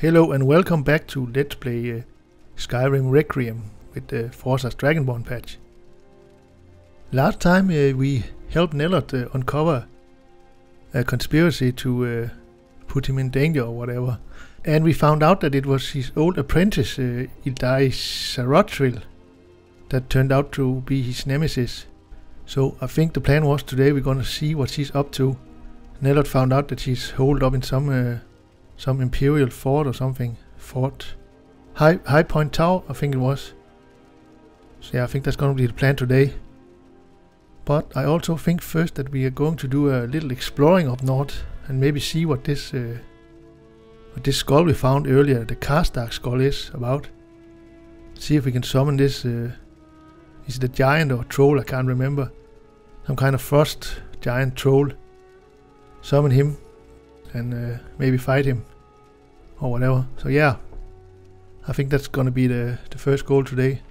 Hello and welcome back to Let's Play uh, Skyrim Requiem with the Fozar's Dragonborn patch. Last time uh, we helped Neloth uh, uncover a conspiracy to uh, put him in danger or whatever. And we found out that it was his old apprentice, uh, Ildari Sarothril, that turned out to be his nemesis. So I think the plan was today we're gonna see what she's up to. Neloth found out that she's holed up in some uh, some imperial fort or something. Fort. High High Point Tower, I think it was. So yeah, I think that's gonna be the plan today. But I also think first that we are going to do a little exploring up north and maybe see what this uh, what this skull we found earlier, the Karstaag skull, is about. See if we can summon this. Uh, is it a giant or a troll? I can't remember. Some kind of frost giant troll. Summon him and uh, maybe fight him or whatever. So yeah, I think that's gonna be the the first goal today.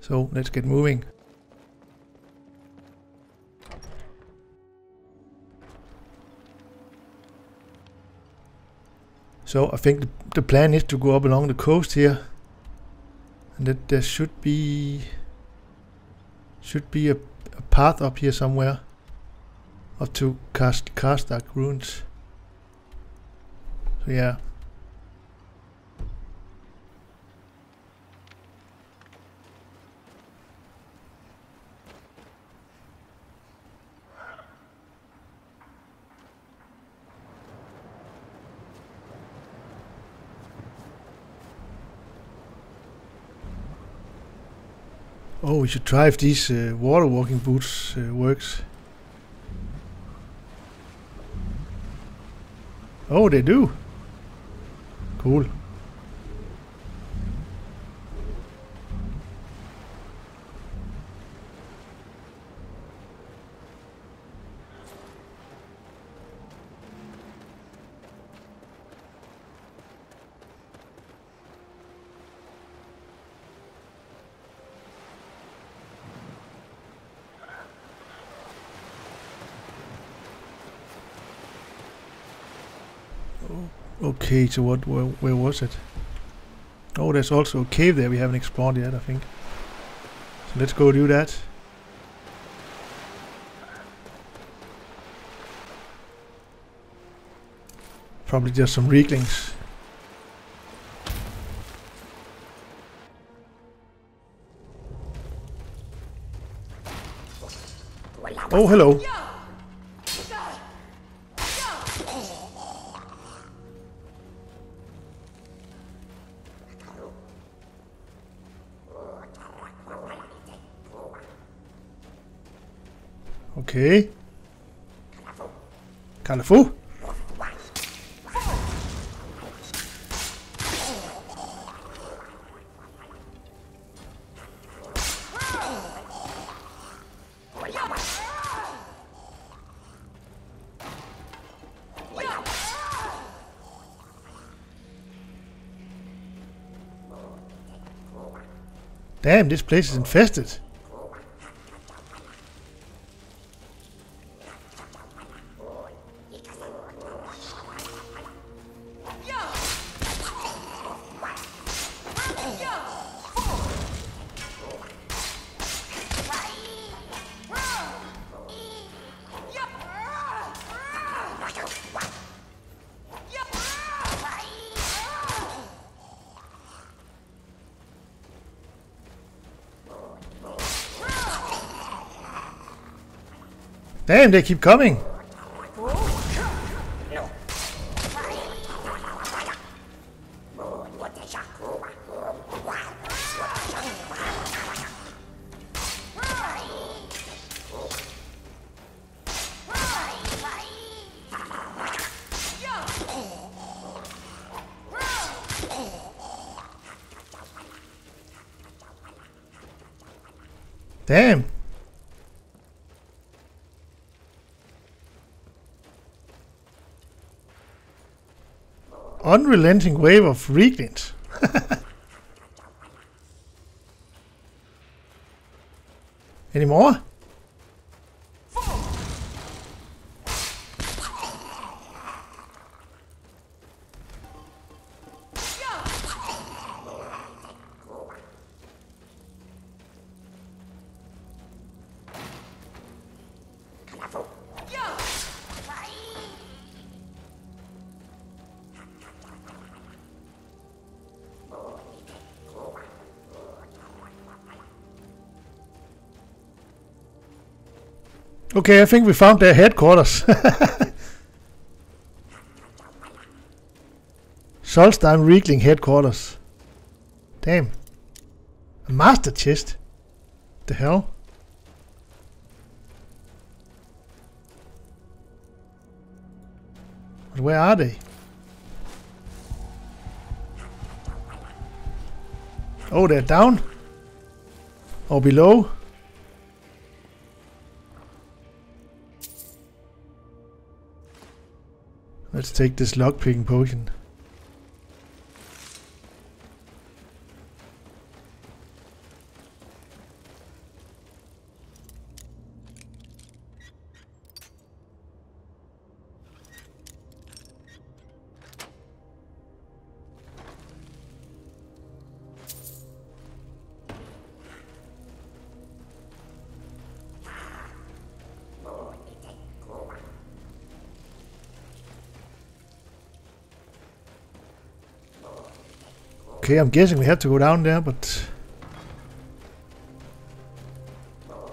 So let's get moving. So I think the, the plan is to go up along the coast here. And that there should be should be a, a path up here somewhere. Up to Cast Karstaag ruins. Yeah. Oh, we should try if these uh, water walking boots uh, works. Oh, they do. Cool. Okay, so what? Where, where was it? Oh, there's also a cave there we haven't explored yet, I think. So let's go do that. Probably just some Rieklings. Oh, hello. Okay. Kalafu. Damn, this place is infested. Damn, they keep coming. Damn. Unrelenting wave of Rieklings. Any more? Okay, I think we found their headquarters. Solstheim Riekling headquarters. Damn. A master chest. The hell? But where are they? Oh, they're down? Or below? Let's take this lockpicking potion. Okay, I'm guessing we have to go down there, but...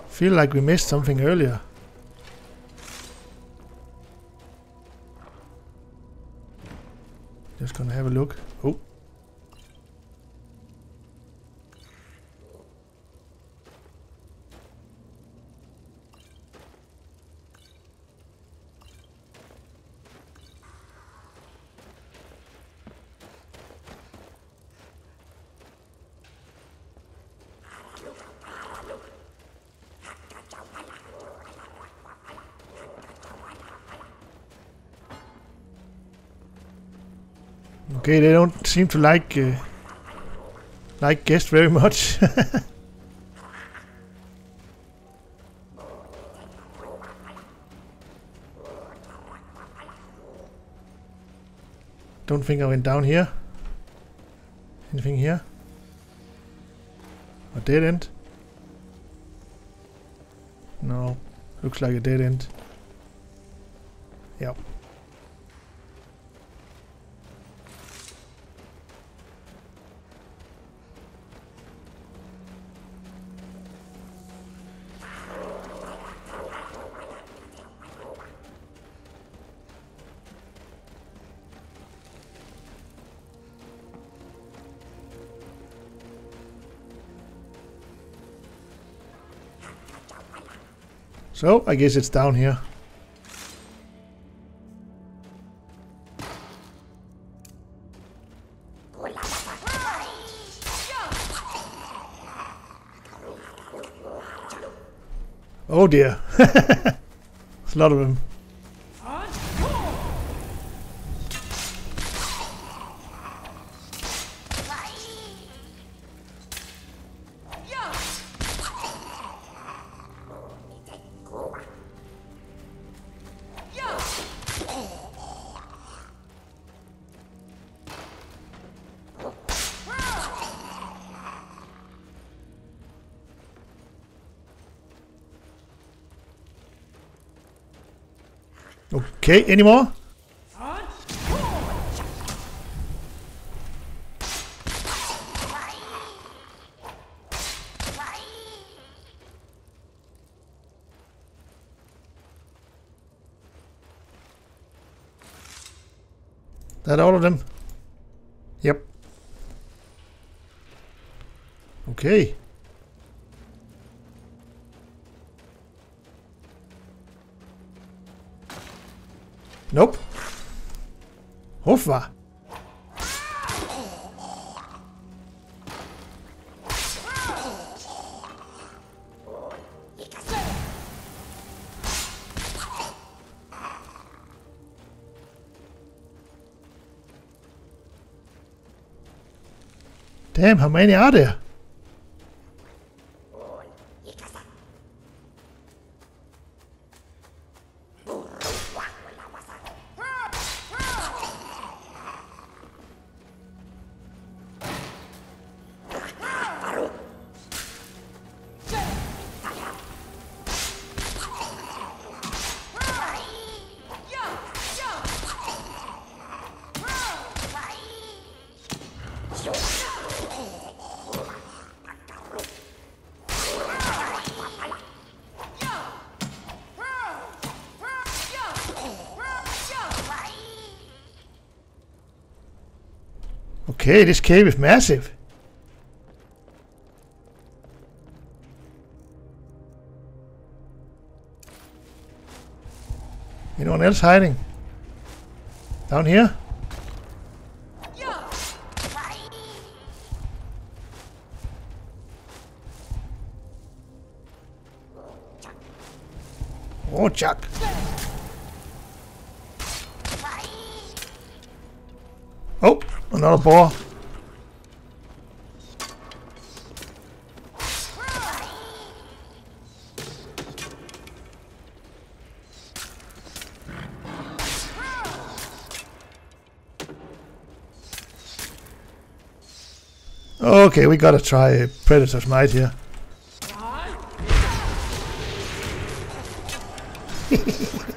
feel like we missed something earlier. Just gonna have a look. Oh. Okay, they don't seem to like uh, like guests very much. don't think I went down here. Anything here? A dead end? No. Looks like a dead end. Yep. So, I guess it's down here. Oh dear. There's a lot of them. Okay, any more? That all of them? Yep. Okay. Nope. Hoffa. Damn, how many are there? Okay, this cave is massive. Anyone else hiding? Down here? Oh, Chuck. Oh, another boar. Okay, we gotta try Predator's Might here.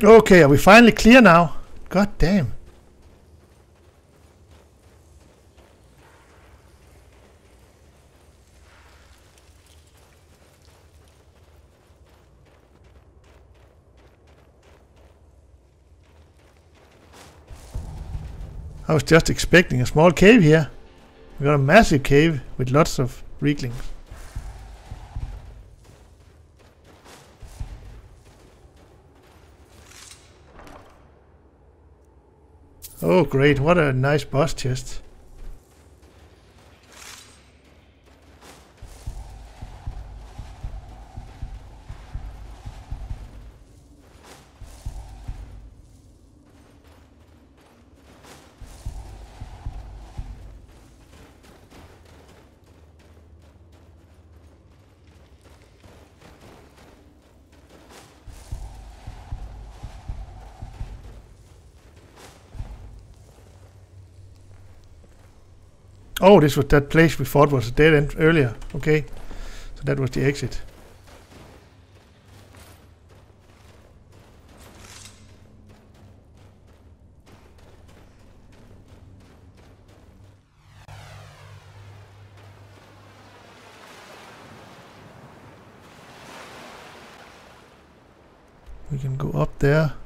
Okay, are we finally clear now? God damn. I was just expecting a small cave here. We got a massive cave with lots of Rieklings. Oh great, what a nice boss chest. Oh, this was that place we thought was a dead end earlier. Okay, so that was the exit. We can go up there.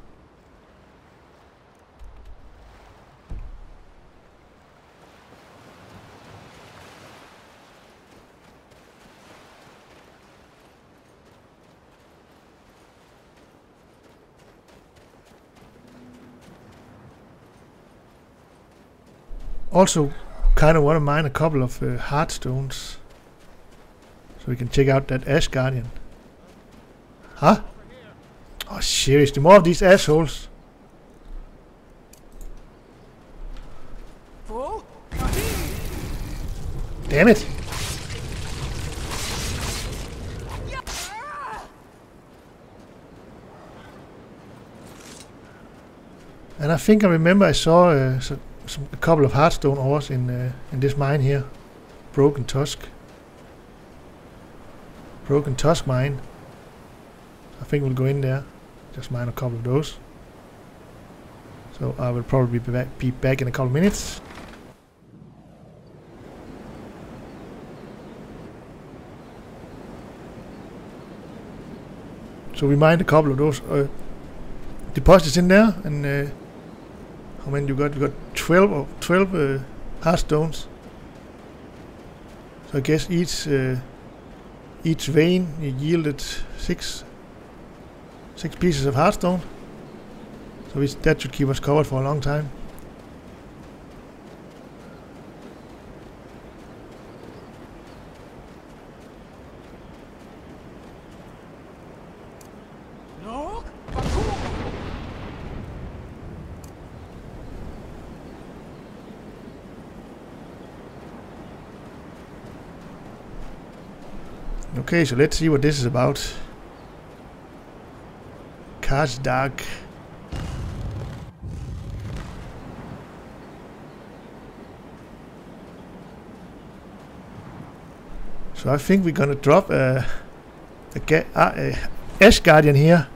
Also, kind of want to mine a couple of uh, heartstones. So we can check out that Ash Guardian. Huh? Oh, seriously, more of these assholes. Damn it! And I think I remember I saw uh, some, a couple of heartstone ores in uh, in this mine here. Broken Tusk. Broken Tusk mine. I think we'll go in there. Just mine a couple of those. So I will probably be back, be back in a couple of minutes. So we mined a couple of those uh, deposits in there and uh, how many you got? You got 12 or 12 uh, heartstones. So I guess each uh, each vein yielded six six pieces of heartstone. So we, that should keep us covered for a long time. Okay, so let's see what this is about. Karstaag. So I think we're gonna drop a, a, a, a Ash Guardian here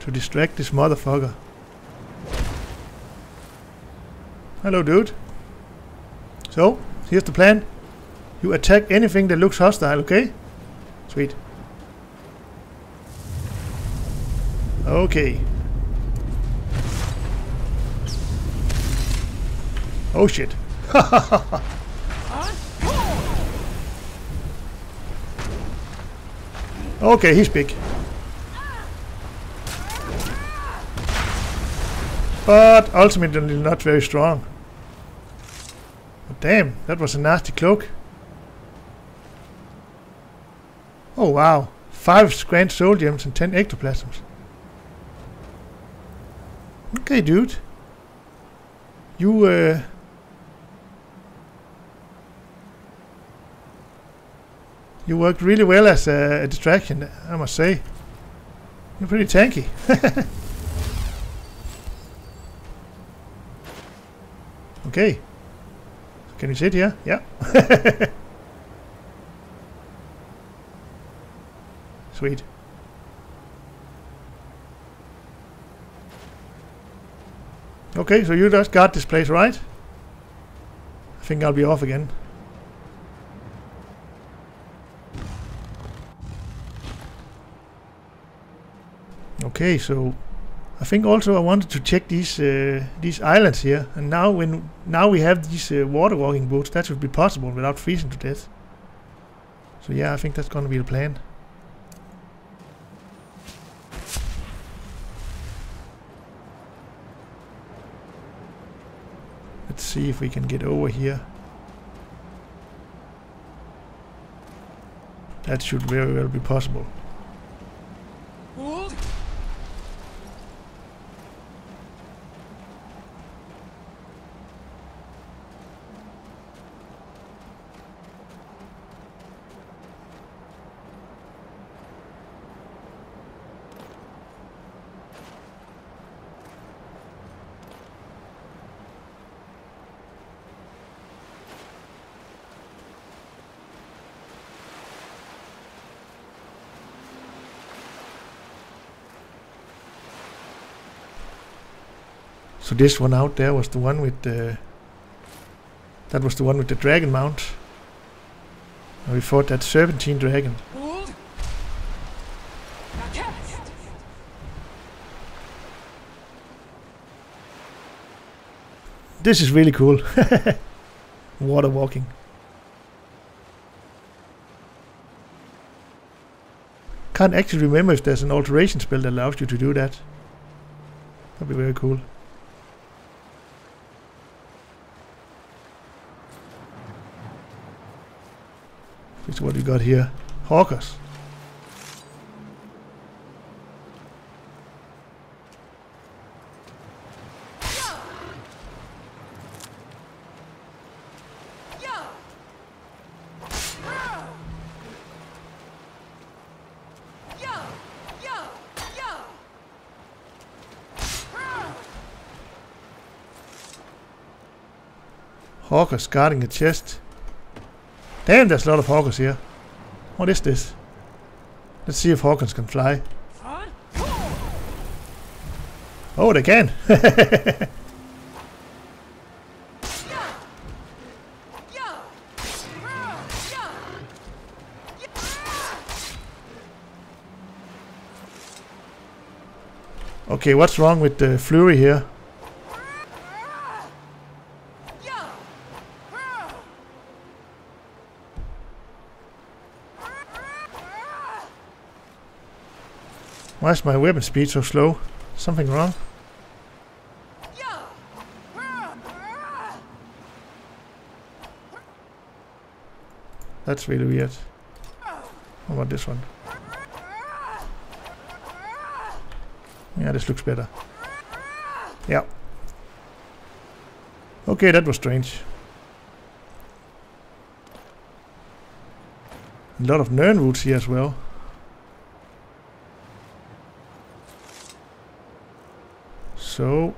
to distract this motherfucker. Hello, dude. So, here's the plan. You attack anything that looks hostile, okay? Sweet. Okay. Oh shit. okay, he's big. But ultimately not very strong. But damn, that was a nasty cloak. Oh wow. 5 grand soul gems and 10 ectoplasms. Okay, dude. You, uh... You worked really well as a, a distraction, I must say. You're pretty tanky. okay. Can you sit here? Yeah. Sweet. Okay, so you just got this place right? I think I'll be off again. Okay, so I think also I wanted to check these uh, these islands here, and now when now we have these uh, water walking boats, that should be possible without freezing to death. So yeah, I think that's gonna be the plan. Let's see if we can get over here. That should very well be possible. So this one out there was the one with the... That was the one with the dragon mount. And we fought that serpentine dragon. This is really cool. Water walking. Can't actually remember if there's an alteration spell that allows you to do that. That'd be very cool. What we got here. Horkers. Horkers guarding a chest. Damn, there's a lot of Horkers here. What is this? Let's see if Horkers can fly. Oh, they can! okay, what's wrong with the Flurry here? Why is my weapon speed so slow? Something wrong? That's really weird. How about this one? Yeah, this looks better. Yeah. Okay, that was strange. A lot of Nirnroots here as well. So,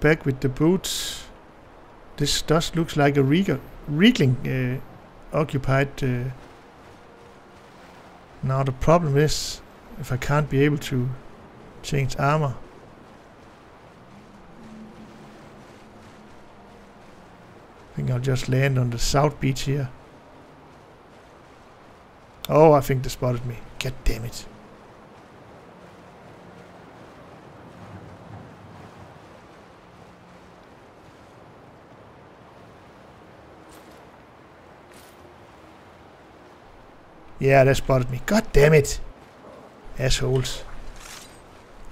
back with the boots. This does looks like a Riekling uh, occupied. Uh, now the problem is if I can't be able to change armor. I think I'll just land on the south beach here. Oh, I think they spotted me. God damn it. Yeah, they spotted me. God damn it. Assholes.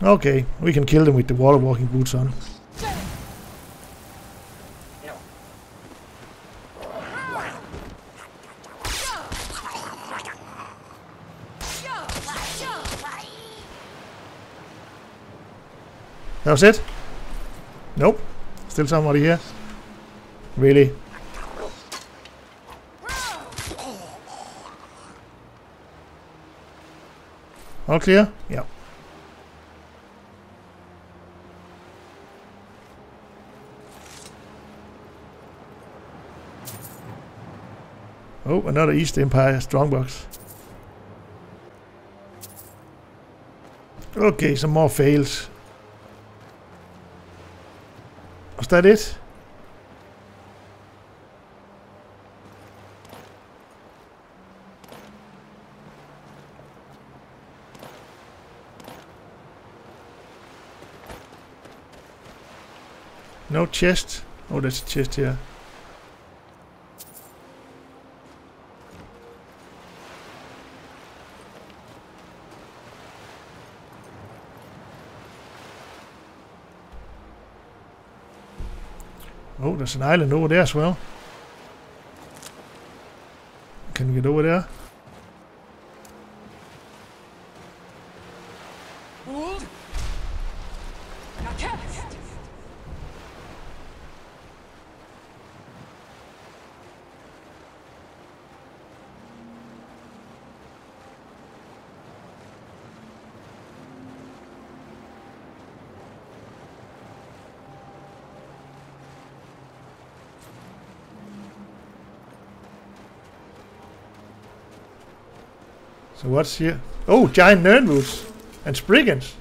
Okay, we can kill them with the water walking boots on. That was it? Nope. Still somebody here. Really? All clear? Yeah. Oh, another East Empire strongbox. Okay, some more fails. Was that it? Chest. Oh, there's a chest here. Oh, there's an island over there as well. Can we get over there? So what's here? Oh, giant nirnroots and spriggans.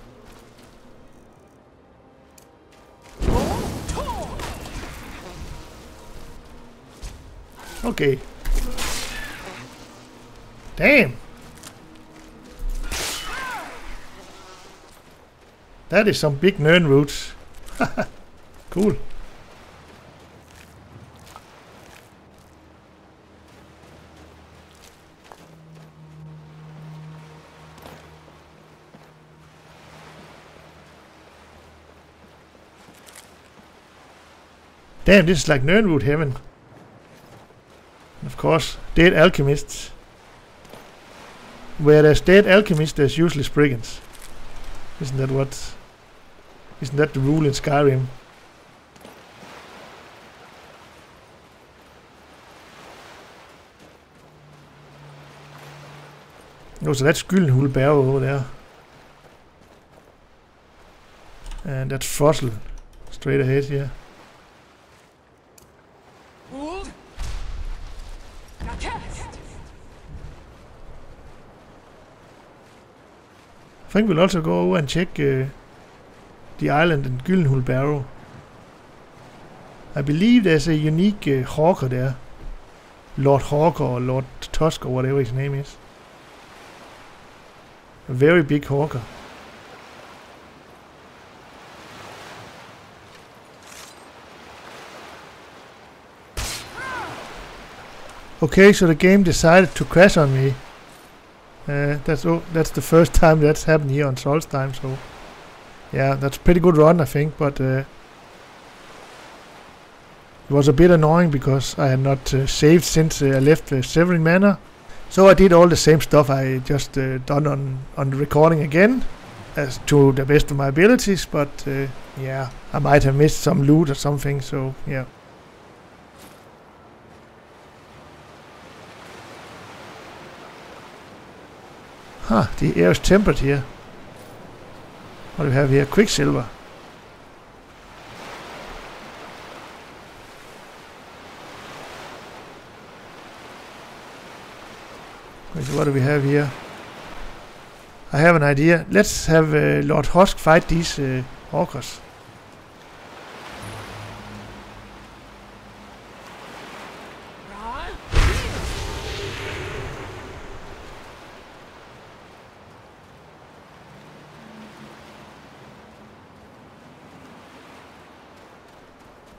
Okay. Damn. That is some big nirnroots. cool. Damn, this is like Nirnroot heaven. Of course, dead alchemists. Where there's dead alchemists, there's usually spriggans. Isn't that what... Isn't that the rule in Skyrim? Oh, so that's Gyldenhul over there. And that's Fossil straight ahead here. I think we'll also go over and check uh, the island in Gyldenhul Barrow. I believe there's a unique uh, horker there. Lord Horker or Lord Tusk or whatever his name is. A very big horker. Okay, so the game decided to crash on me. Uh, that's oh, that's the first time that's happened here on Solstheim, so yeah, that's pretty good run, I think, but uh, it was a bit annoying because I had not uh, saved since uh, I left uh, Severin Manor. So I did all the same stuff I just uh, done on, on the recording again, as to the best of my abilities, but uh, yeah, I might have missed some loot or something, so yeah. Huh, the air is tempered here. What do we have here? Quicksilver. What do we have here? I have an idea. Let's have uh, Lord Husk fight these uh, horkers.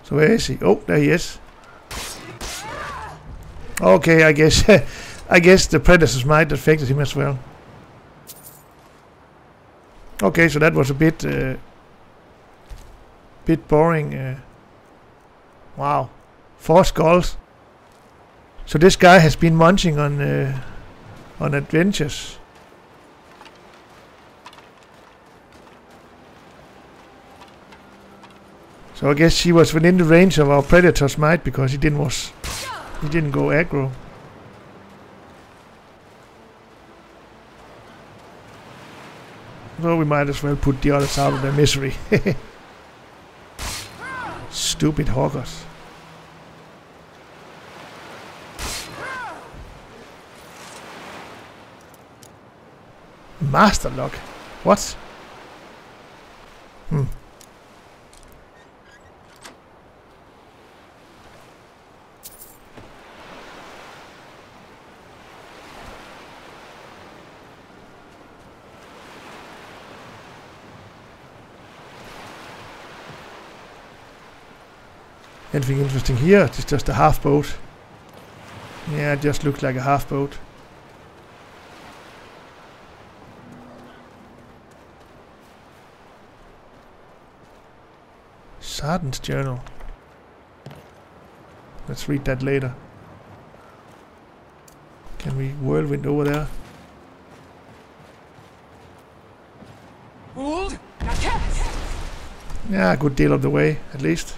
So where is he? Oh, there he is. Okay, I guess I guess the Predator's might affected him as well. Okay, so that was a bit uh, bit boring. Uh, wow, four skulls. So this guy has been munching on uh, on adventures. So I guess he was within the range of our predator's might because he didn't was he didn't go aggro. So we might as well put the others out of their misery. Stupid horkers. Master lock. What? Hmm. Anything interesting here? It's just a half boat. Yeah, it just looks like a half boat. Sergeant's journal. Let's read that later. Can we whirlwind over there? Yeah, a good deal of the way, at least.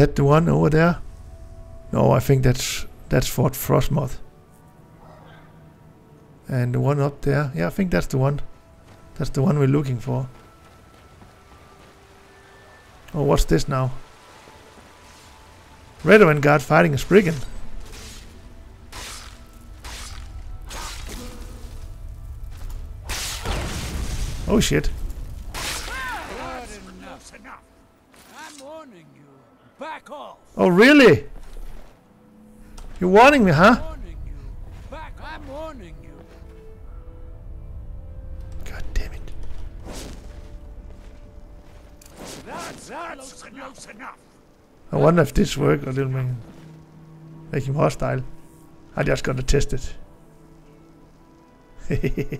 That the one over there? No, I think that's that's Fort Frostmoth. And the one up there, yeah, I think that's the one. That's the one we're looking for. Oh, what's this now? Red Guard fighting a Spriggan. Oh shit. Back off. Oh, really? You're warning me, huh? Warning you. Back, I'm warning you. God damn it. That's, that's close enough. I wonder if this works a little bit. Make him hostile. I just gotta test it.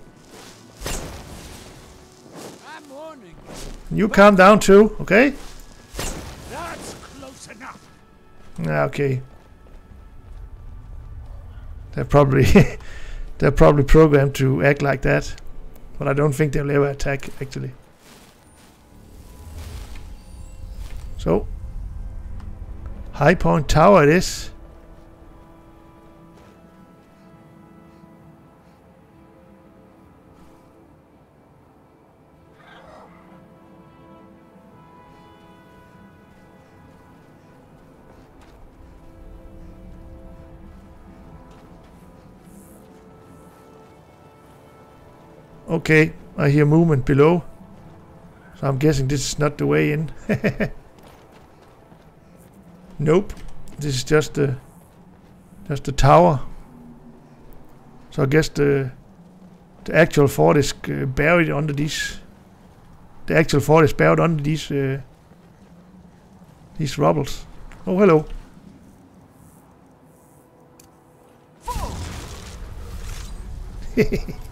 you calm down too, okay? Okay. They're probably they're probably programmed to act like that, but I don't think they'll ever attack actually. So, High Point Tower it is. Okay, I hear movement below. So I'm guessing this is not the way in. nope, this is just the just the tower. So I guess the the actual fort is uh, buried under these. The actual fort is buried under these uh, these rubbles. Oh, hello. Hehehe.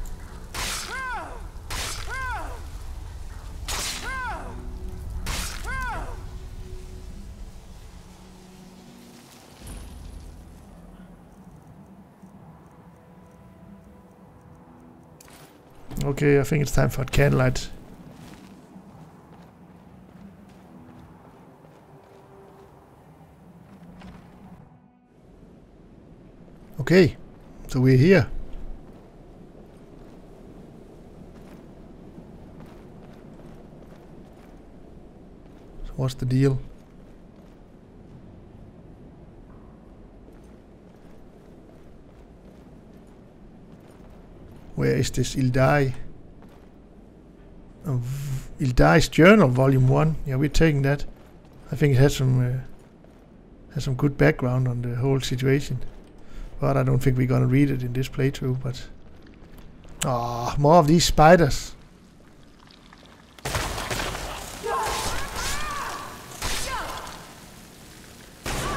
Okay, I think it's time for a candlelight. Okay, so we're here. So what's the deal? Where is this Ildari? Uh, Ildari's Journal, Volume 1. Yeah, we're taking that. I think it has some uh, has some good background on the whole situation. But I don't think we're gonna read it in this playthrough, but... Ah, oh, more of these spiders.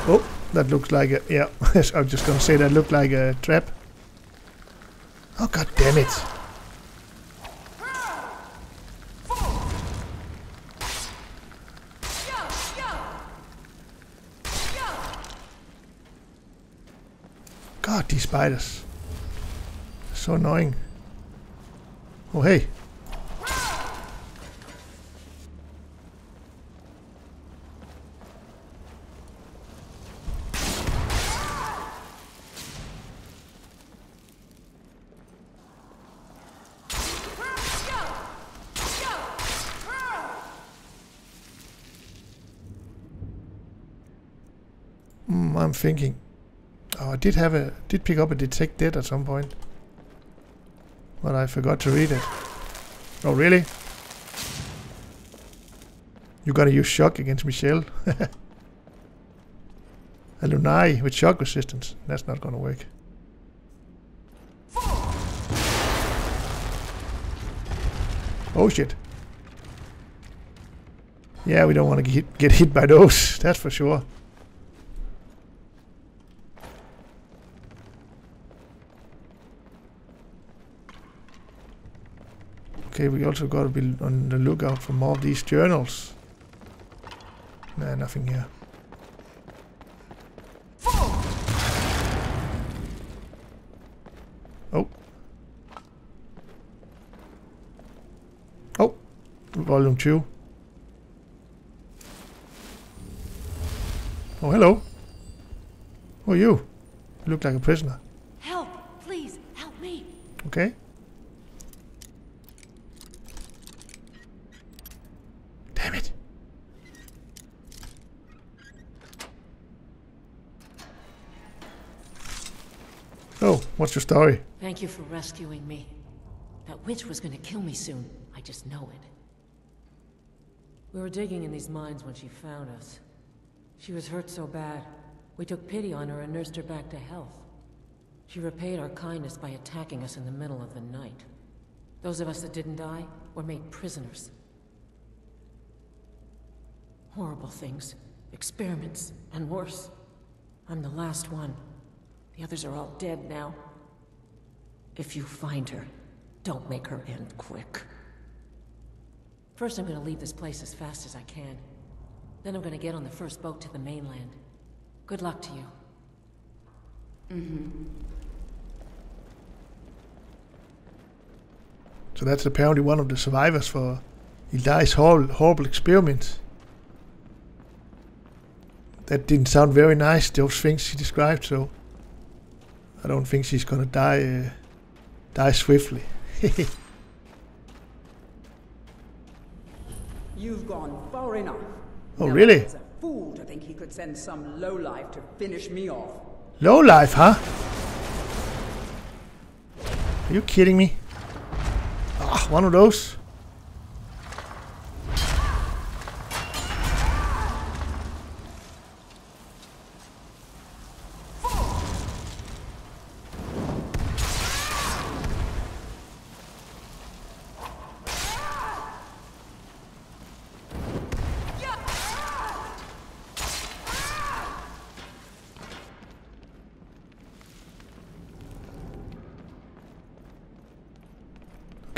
Oh, that looks like a... Yeah, I'm just gonna say that looked like a trap. Damn it. God, these spiders. So annoying. Oh hey. I'm thinking. Oh, I did have a did pick up a detect dead at some point, but I forgot to read it. Oh really? You gotta use shock against Michelle. a Lunai with shock resistance. That's not gonna work. Oh shit. Yeah, we don't want to get, get hit by those, that's for sure. Okay, we also got to be on the lookout for more of these journals. Nah, nothing here. Oh. Oh. Volume 2. Oh, hello. Who are you? You look like a prisoner. Help! Please, help me! Okay. Oh, what's your story? Thank you for rescuing me. That witch was gonna kill me soon. I just know it. We were digging in these mines when she found us. She was hurt so bad, we took pity on her and nursed her back to health. She repaid our kindness by attacking us in the middle of the night. Those of us that didn't die were made prisoners. Horrible things. Experiments, and worse. I'm the last one. The others are all dead now. If you find her, don't make her end quick. First, I'm gonna leave this place as fast as I can. Then I'm gonna get on the first boat to the mainland. Good luck to you. Mm-hmm. So that's apparently one of the survivors for Ildari's horrible, horrible experiment. That didn't sound very nice, those things she described, so... I don't think she's gonna die uh, die swiftly. You've gone far enough. Oh, no really? a fool to think he could send some lowlife to finish me off. Lowlife, huh? Are you kidding me? Ah, one of those.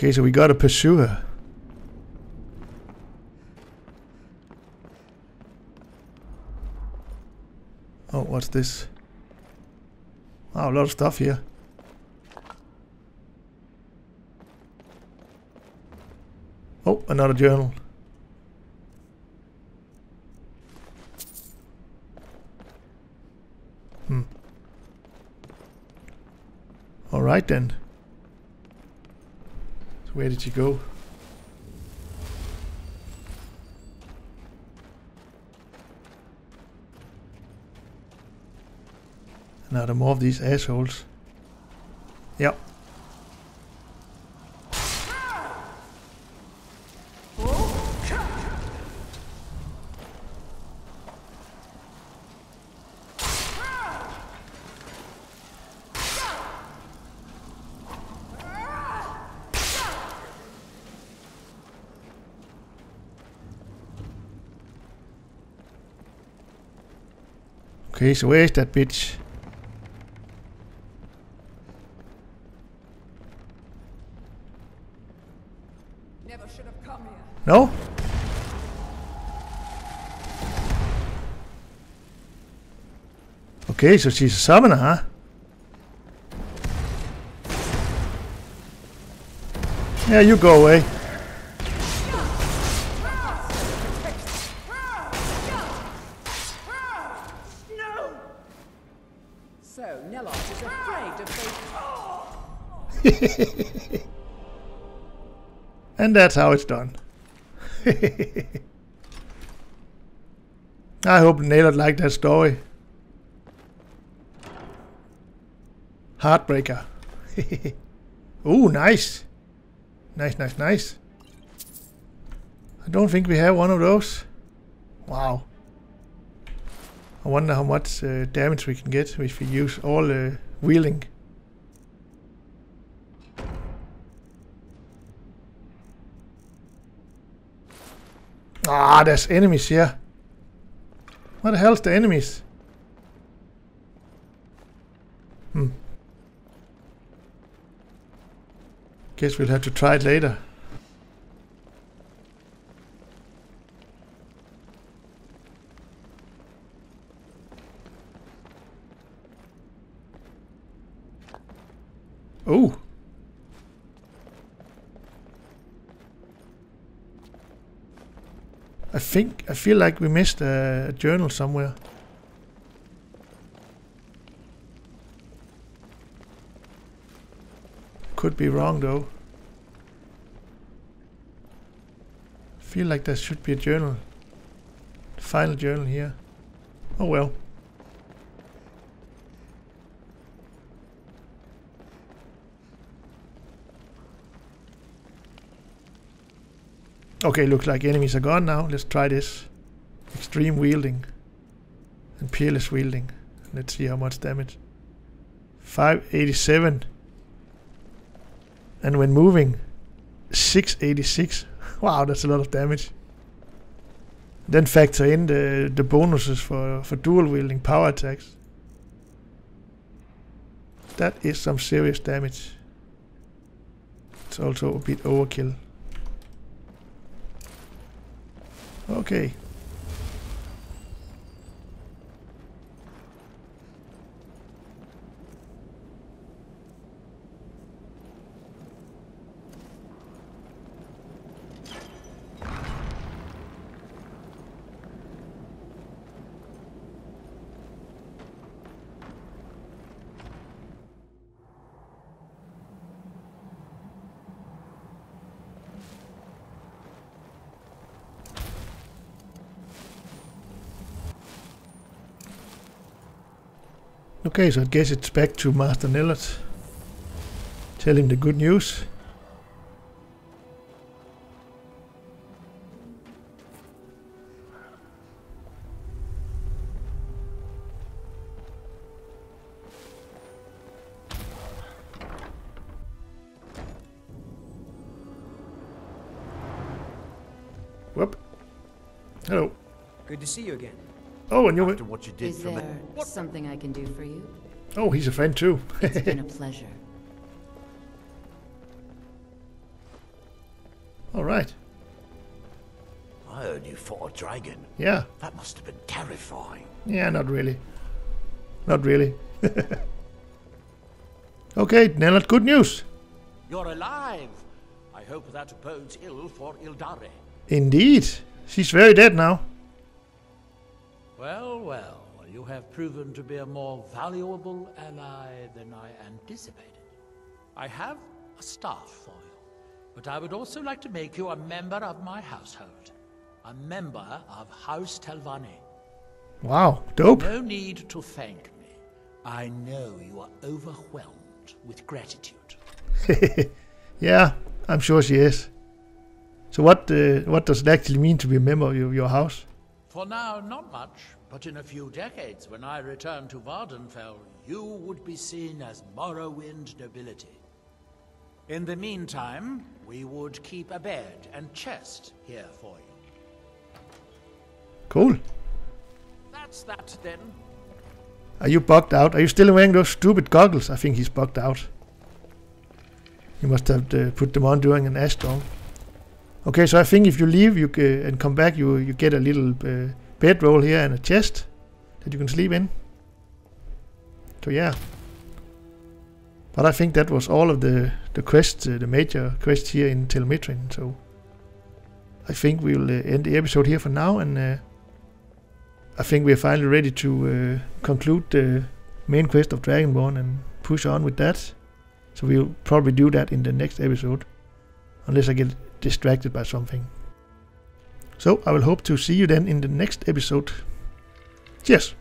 Okay, so we gotta pursue her. Oh, what's this? Wow, a lot of stuff here. Oh, another journal. Hmm. Alright then. Where did you go? Now there more of these assholes. Yep. Okay, so where's that bitch? Never should have come here. No? Okay, so she's a summoner, huh? Yeah, you go away. No! So, Neloth is afraid to face... And that's how it's done. I hope Neloth liked that story. Heartbreaker. Ooh, nice. Nice, nice, nice. I don't think we have one of those. Wow. I wonder how much uh, damage we can get if we use all uh, wheeling. Ah, there's enemies here. What the hell's the enemies? Hmm. Guess we'll have to try it later. Oh. I think I feel like we missed a, journal somewhere. Could be wrong though. Feel like there should be a journal. Final journal here. Oh well. Okay, looks like enemies are gone now. Let's try this. Extreme wielding. And peerless wielding. Let's see how much damage. 587. And when moving, 686. Wow, that's a lot of damage. Then factor in the, the bonuses for, for dual wielding power attacks. That is some serious damage. It's also a bit overkill. Okay. Okay, so I guess it's back to Master Neloth. Tell him the good news. Whoop. Hello. Good to see you again. Oh, and you After what you did Is for me. there something I can do for you? Oh, he's a friend too. It's been a pleasure. All right. I heard you fought a dragon. Yeah. That must have been terrifying. Yeah, not really. Not really. okay, Neloth, good news. You're alive. I I hope that bodes ill for Ildari. Indeed. She's very dead now. Well, well, you have proven to be a more valuable ally than I anticipated. I have a staff for you, but I would also like to make you a member of my household. A member of House Telvanni. Wow, dope. No need to thank me. I know you are overwhelmed with gratitude. yeah, I'm sure she is. So what uh, what does it actually mean to be a member of your house? For now, not much, but in a few decades, when I return to Vvardenfell, you would be seen as Morrowind nobility. In the meantime, we would keep a bed and chest here for you. Cool. That's that then. Are you bugged out? Are you still wearing those stupid goggles? I think he's bugged out. He must have uh, put them on during an ash storm. Okay, so I think if you leave you uh, and come back, you you get a little uh, bedroll here and a chest that you can sleep in. So yeah. But I think that was all of the the quests, uh, the major quests here in Tel Mithryn. So I think we'll uh, end the episode here for now, and uh, I think we're finally ready to uh, conclude the main quest of Dragonborn and push on with that. So we'll probably do that in the next episode, unless I get distracted by something. So I will hope to see you then in the next episode. Cheers!